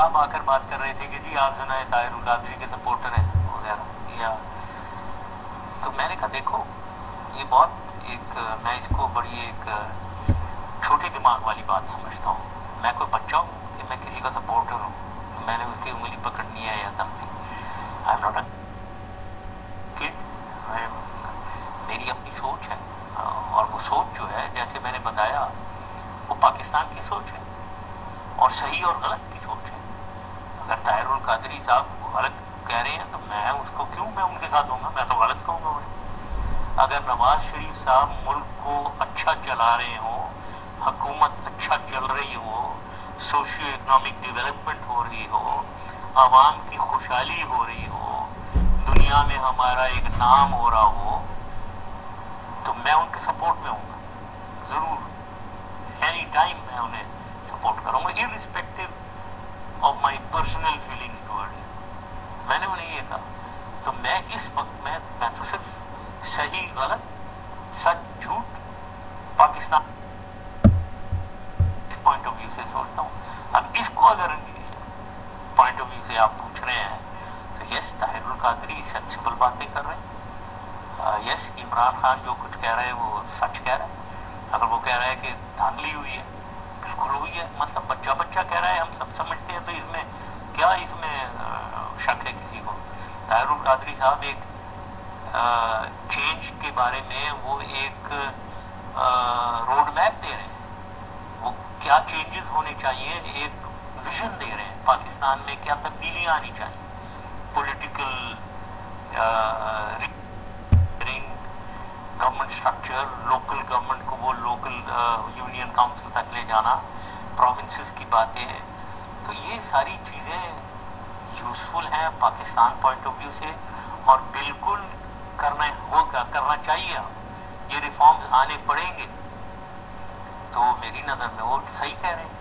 صاحب آ کر بات کر رہے تھے کہ جی آپ جو ہے طاہر القادری کے سپورٹر ہیں وغیرہ یا تو میں نے کہا دیکھو، یہ بہت ایک، میں اس کو بڑی ایک چھوٹے دماغ والی بات سمجھتا ہوں۔ میں کوئی بچہ ہوں کہ میں کسی کا سپورٹر ہوں، میں نے اس کی انگلی پکڑنی ہے یا something I am not a میری اپنی سوچ ہے۔ اور وہ سوچ جو ہے، جیسے میں نے بتایا، وہ پاکستان کی سوچ ہے۔ اور صحیح اور غلط کی سوچ ہے اگر طاہر صاحب غلط کہہ رہے ہیں، تو میں اس کو کیوں میں ان کے ساتھ ہوں گا؟ میں تو غلط کہوں گا انہیں۔ اگر نواز شریف صاحب ملک کو اچھا چلا رہے ہوں، حکومت اچھا چل رہی ہو، سوشیو اکنامک ڈیولپمنٹ ہو رہی ہو، عوام کی خوشحالی ہو رہی ہو، دنیا میں ہمارا ایک نام ہو رہا ہو، تو میں ان کے سپورٹ میں ہوں گا۔ ضرور۔ اینی ٹائم میں انہیں سپورٹ کروں گا irrespective of my personal feeling میں نے انہیں یہ کہا تو میں اس وقت میں میں تو صرف صحیح غلط، سچ جھوٹ پاکستان پوائنٹ آف ویو سے سوچتا ہوں۔ اب اس کو اگر پوائنٹ آف ویو سے آپ پوچھ رہے ہیں، تو یس طاہر القادری سینسیبل باتیں کر رہے ہیں۔ یس عمران خان جو کچھ کہہ رہے ہیں، وہ سچ کہہ رہے ہیں۔ اگر وہ کہہ رہا ہے کہ دھاندلی ہوئی ہے، بالکل ہوئی ہے۔ مطلب بچہ بچہ کہہ رہا ہے، ہم سب سمجھتے ہیں تو اس میں کیا اس میں شک ہے کسی کو طاہر القادری صاحب ایک چینج کے بارے میں وہ ایک روڈ میپ دے رہے ہیں۔ وہ کیا چینجز ہونے چاہیے؟ ایک ویژن دے رہے ہیں۔ پاکستان میں کیا تبدیلیاں آنی چاہیے؟ Political government structure local government کو وہ لوکل یونین کاؤنسل تک لے جانا پروونسز کی باتیں تو یہ ساری چیزیں یوزفل ہے پاکستان پوائنٹ آف ویو سے اور بالکل کرنا ہوگا، کرنا چاہیے۔ یہ ریفارمز آنے پڑیں گے۔ تو میری نظر میں وہ صحیح کہہ رہے ہیں۔